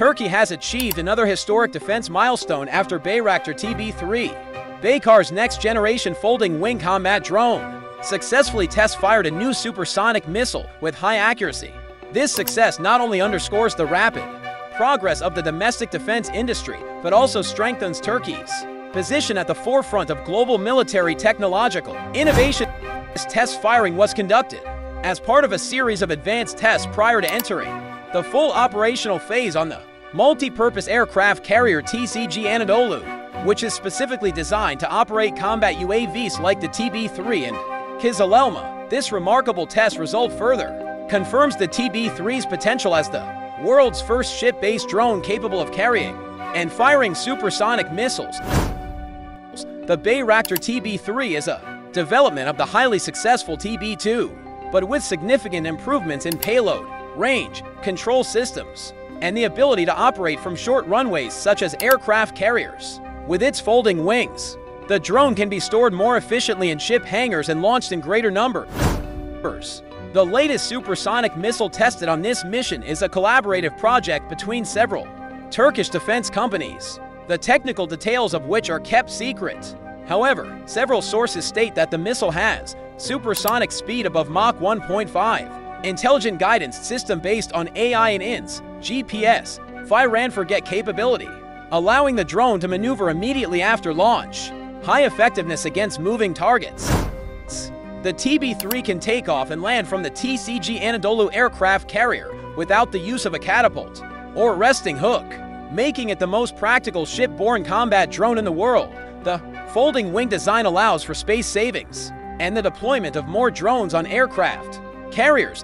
Turkey has achieved another historic defense milestone after Bayraktar TB3. Baykar's next-generation folding wing combat drone successfully test-fired a new supersonic missile with high accuracy. This success not only underscores the rapid progress of the domestic defense industry, but also strengthens Turkey's position at the forefront of global military technological innovation. This test firing was conducted as part of a series of advanced tests prior to entering the full operational phase on the multi-purpose aircraft carrier TCG Anadolu, which is specifically designed to operate combat UAVs like the TB-3 and Kizilelma. This remarkable test result further confirms the TB-3's potential as the world's first ship-based drone capable of carrying and firing supersonic missiles. The Bayraktar TB-3 is a development of the highly successful TB-2, but with significant improvements in payload, range, control systems, and the ability to operate from short runways such as aircraft carriers. With its folding wings, the drone can be stored more efficiently in ship hangars and launched in greater numbers. The latest supersonic missile tested on this mission is a collaborative project between several Turkish defense companies, the technical details of which are kept secret. However, several sources state that the missile has supersonic speed above Mach 1.5, intelligent guidance system based on AI and INS, GPS, fire-and-forget capability, allowing the drone to maneuver immediately after launch, high effectiveness against moving targets, the TB-3 can take off and land from the TCG Anadolu aircraft carrier without the use of a catapult or resting hook, making it the most practical ship-borne combat drone in the world. The folding wing design allows for space savings and the deployment of more drones on aircraft carriers.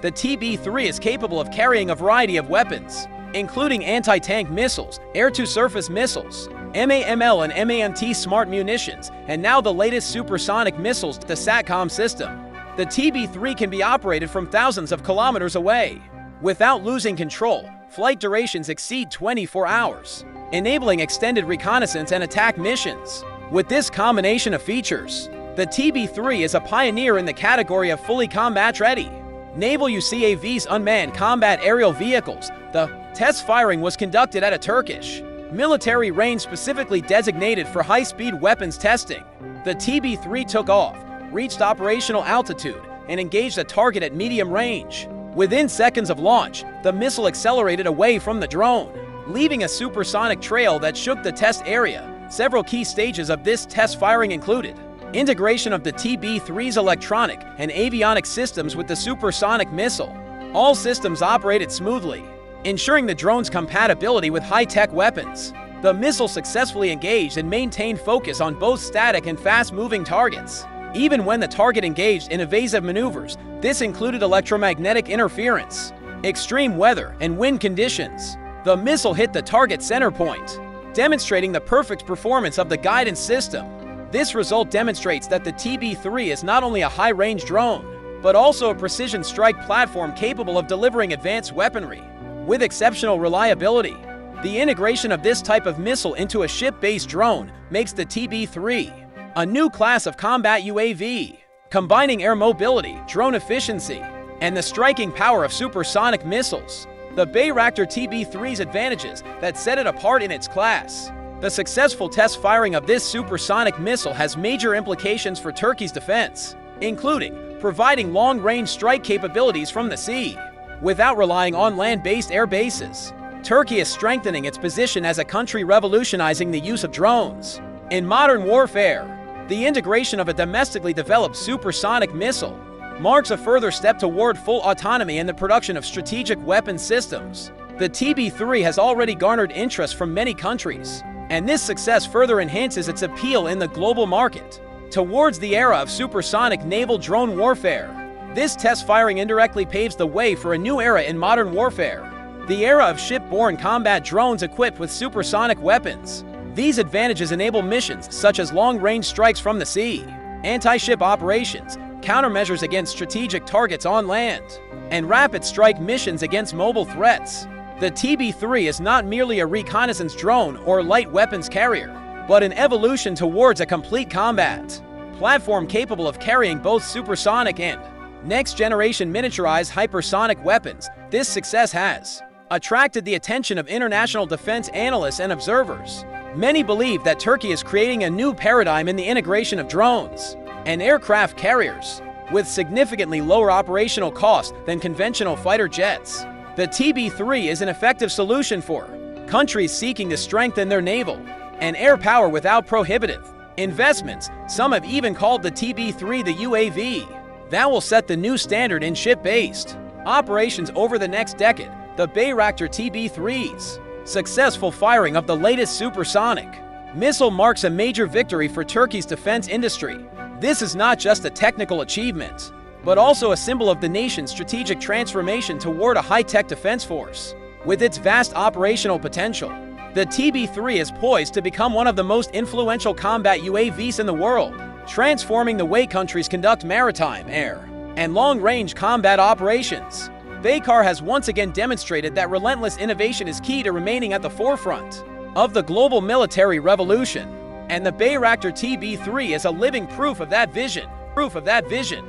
The TB-3 is capable of carrying a variety of weapons, including anti-tank missiles, air-to-surface missiles, MAML and MAMT smart munitions, and now the latest supersonic missiles, the SATCOM system. The TB-3 can be operated from thousands of kilometers away. Without losing control, flight durations exceed 24 hours, enabling extended reconnaissance and attack missions. With this combination of features, the TB-3 is a pioneer in the category of fully combat-ready. Naval UCAV's unmanned combat aerial vehicles, the test firing was conducted at a Turkish military range specifically designated for high-speed weapons testing. The TB-3 took off, reached operational altitude, and engaged a target at medium range. Within seconds of launch, the missile accelerated away from the drone, leaving a supersonic trail that shook the test area. Several key stages of this test firing included integration of the TB-3's electronic and avionic systems with the supersonic missile. All systems operated smoothly, ensuring the drone's compatibility with high-tech weapons. The missile successfully engaged and maintained focus on both static and fast-moving targets. Even when the target engaged in evasive maneuvers, this included electromagnetic interference, extreme weather, and wind conditions. The missile hit the target center point, demonstrating the perfect performance of the guidance system. This result demonstrates that the TB-3 is not only a high-range drone, but also a precision strike platform capable of delivering advanced weaponry. With exceptional reliability, the integration of this type of missile into a ship-based drone makes the TB-3 a new class of combat UAV, combining air mobility, drone efficiency, and the striking power of supersonic missiles. The Bayraktar TB-3's advantages that set it apart in its class. The successful test firing of this supersonic missile has major implications for Turkey's defense, including providing long-range strike capabilities from the sea, without relying on land-based air bases. Turkey is strengthening its position as a country revolutionizing the use of drones. In modern warfare, the integration of a domestically developed supersonic missile marks a further step toward full autonomy in the production of strategic weapon systems. The TB-3 has already garnered interest from many countries, and this success further enhances its appeal in the global market. Towards the era of supersonic naval drone warfare, this test firing indirectly paves the way for a new era in modern warfare, the era of ship-borne combat drones equipped with supersonic weapons. These advantages enable missions such as long-range strikes from the sea, anti-ship operations, countermeasures against strategic targets on land, and rapid strike missions against mobile threats. The TB-3 is not merely a reconnaissance drone or light weapons carrier, but an evolution towards a complete combat platform capable of carrying both supersonic and next generation miniaturized hypersonic weapons. This success has attracted the attention of international defense analysts and observers. Many believe that Turkey is creating a new paradigm in the integration of drones and aircraft carriers, with significantly lower operational costs than conventional fighter jets. The TB3 is an effective solution for countries seeking to strengthen their naval and air power without prohibitive investments. Some have even called the TB3 the UAV. That will set the new standard in ship-based operations over the next decade. The Bayraktar TB3's successful firing of the latest supersonic missile marks a major victory for Turkey's defense industry. This is not just a technical achievement, but also a symbol of the nation's strategic transformation toward a high-tech defense force. With its vast operational potential, the TB3 is poised to become one of the most influential combat UAVs in the world, transforming the way countries conduct maritime, air, and long-range combat operations. Baykar has once again demonstrated that relentless innovation is key to remaining at the forefront of the global military revolution, and the Bayraktar TB3 is a living proof of that vision. Proof of that vision.